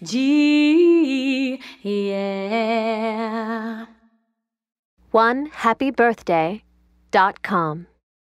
G, yeah. One happy birthday dot com.